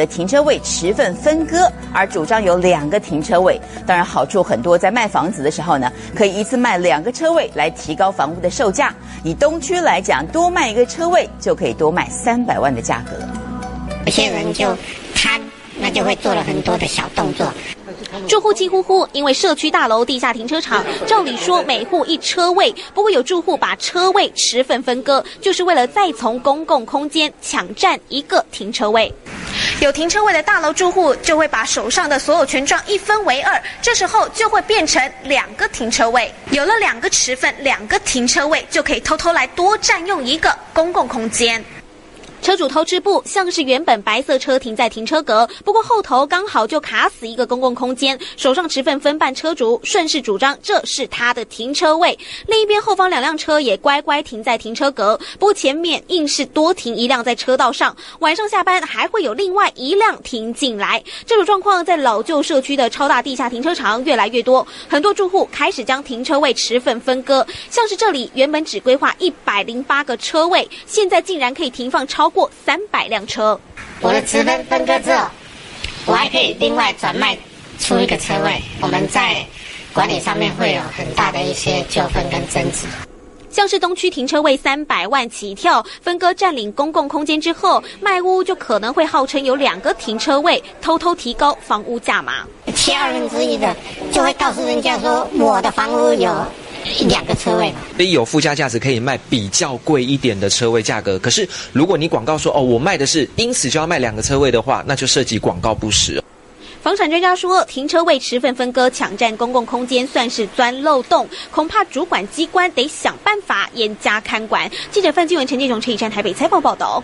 的停车位持份分割，而主张有两个停车位。当然好处很多，在卖房子的时候呢，可以一次卖两个车位来提高房屋的售价。以东区来讲，多卖一个车位就可以多卖三百万的价格。有些人就贪，那就会做了很多的小动作。住户气呼呼，因为社区大楼地下停车场，照理说每户一车位，不过有住户把车位持份分割，就是为了再从公共空间抢占一个停车位。有停车位的大楼住户就会把手上的所有权状一分为二，这时候就会变成两个停车位。有了两个持份，两个停车位就可以偷偷来多占用一个公共空间。车主偷吃布像是原本白色车停在停车格，不过后头刚好就卡死一个公共空间，手上持份分办车主顺势主张这是他的停车位。另一边后方两辆车也乖乖停在停车格，不过前面硬是多停一辆在车道上。晚上下班还会有另外一辆停进来，这种状况在老旧社区的超大地下停车场越来越多，很多住户开始将停车位持份分割，像是这里原本只规划一百零八个车位，现在竟然可以停放超。过三百辆车，我的职分分割之后，我还可以另外转卖出一个车位。我们在管理上面会有很大的一些纠纷跟争执。像是东区停车位三百万起跳，分割占领公共空间之后，卖屋就可能会号称有两个停车位，偷偷提高房屋价码。切二分之一的，就会告诉人家说我的房屋有。两个车位嘛，所以有附加价值可以卖比较贵一点的车位价格。可是如果你广告说哦，我卖的是因此就要卖两个车位的话，那就涉及广告不实。房产专家说，停车位持份分割抢占公共空间算是钻漏洞，恐怕主管机关得想办法严加看管。记者范金文、陈建雄、陈以山台北采访报道。